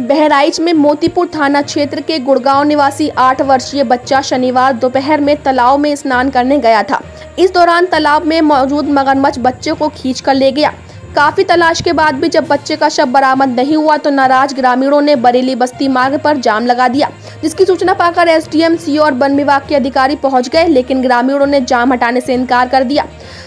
बहराइच में मोतीपुर थाना क्षेत्र के गुड़गांव निवासी आठ वर्षीय बच्चा शनिवार दोपहर में तालाब में स्नान करने गया था। इस दौरान तालाब में मौजूद मगरमच्छ बच्चे को खींच कर ले गया। काफ़ी तलाश के बाद भी जब बच्चे का शव बरामद नहीं हुआ तो नाराज़ ग्रामीणों ने बरेली बस्ती मार्ग पर जाम लगा दिया, जिसकी सूचना पाकर एसडीएम सी और वन विभाग के अधिकारी पहुँच गए, लेकिन ग्रामीणों ने जाम हटाने से इनकार कर दिया,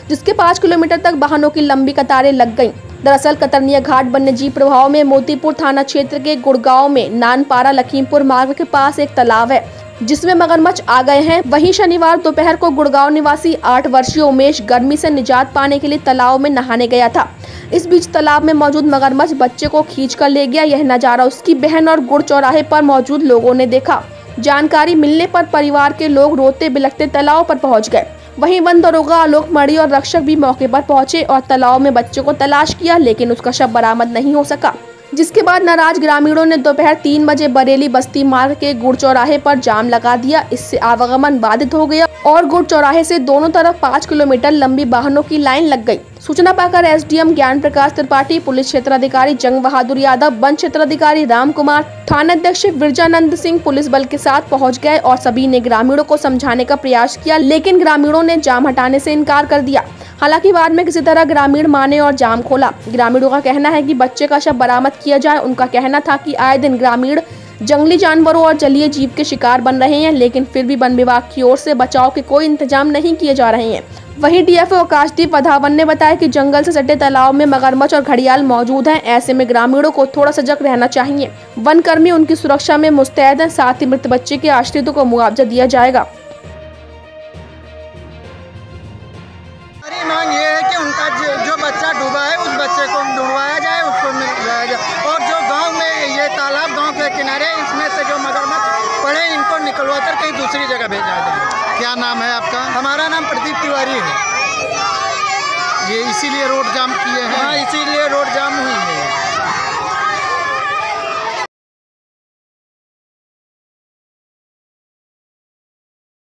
जिसके पाँच किलोमीटर तक वाहनों की लंबी कतारें लग गईं। दरअसल कतरनिया घाट वन्यजीव प्रभाव में मोतीपुर थाना क्षेत्र के गुड़गांव में नानपारा लखीमपुर मार्ग के पास एक तालाब है, जिसमें मगरमच्छ आ गए हैं। वहीं शनिवार दोपहर को गुड़गांव निवासी आठ वर्षीय उमेश गर्मी से निजात पाने के लिए तालाब में नहाने गया था। इस बीच तालाब में मौजूद मगरमच्छ बच्चे को खींच कर ले गया। यह नज़ारा उसकी बहन और गुड़ चौराहे पर मौजूद लोगों ने देखा। जानकारी मिलने पर परिवार के लोग रोते बिलखते तालाब पर पहुँच गए। वहीं वन दरोगा आलोक मणि और रक्षक भी मौके पर पहुँचे और तालाब में बच्चे को तलाश किया, लेकिन उसका शव बरामद नहीं हो सका। जिसके बाद नाराज़ ग्रामीणों ने दोपहर तीन बजे बरेली बस्ती मार्ग के गुड़ चौराहे पर जाम लगा दिया। इससे आवागमन बाधित हो गया और गुड़ चौराहे से दोनों तरफ़ पाँच किलोमीटर लंबी वाहनों की लाइन लग गई। सूचना पाकर एसडीएम ज्ञान प्रकाश त्रिपाठी, पुलिस क्षेत्राधिकारी जंग बहादुर यादव, वन क्षेत्राधिकारी राम कुमार, थानाध्यक्ष विरजानंद सिंह पुलिस बल के साथ पहुँच गए और सभी ने ग्रामीणों को समझाने का प्रयास किया, लेकिन ग्रामीणों ने जाम हटाने से इनकार कर दिया। हालाँकि बाद में किसी तरह ग्रामीण माने और जाम खोला। ग्रामीणों का कहना है कि बच्चे का शव बरामद किया जाए। उनका कहना था कि आए दिन ग्रामीण जंगली जानवरों और जलीय जीव के शिकार बन रहे हैं, लेकिन फिर भी वन विभाग की ओर से बचाव के कोई इंतज़ाम नहीं किए जा रहे हैं। वहीं डीएफओ आकाशदीप वधावन ने बताया कि जंगल से सटे तालाब में मगरमच्छ और घड़ियाल मौजूद हैं। ऐसे में ग्रामीणों को थोड़ा सजग रहना चाहिए। वन कर्मी उनकी सुरक्षा में मुस्तैद हैं। साथ ही मृत बच्चे के आश्रितों को मुआवजा दिया जाएगा। बच्चे को ढूंढवाया जाए उसको मिलवाया जाए। और जो गाँव में ये तालाब गाँव के किनारे इसमें से जो मगरमच्छ पड़े इनको निकलवा कर कहीं दूसरी जगह भेजा जाए। क्या नाम है आपका? हमारा नाम प्रदीप तिवारी है। ये इसीलिए रोड जाम किए हैं। हाँ इसीलिए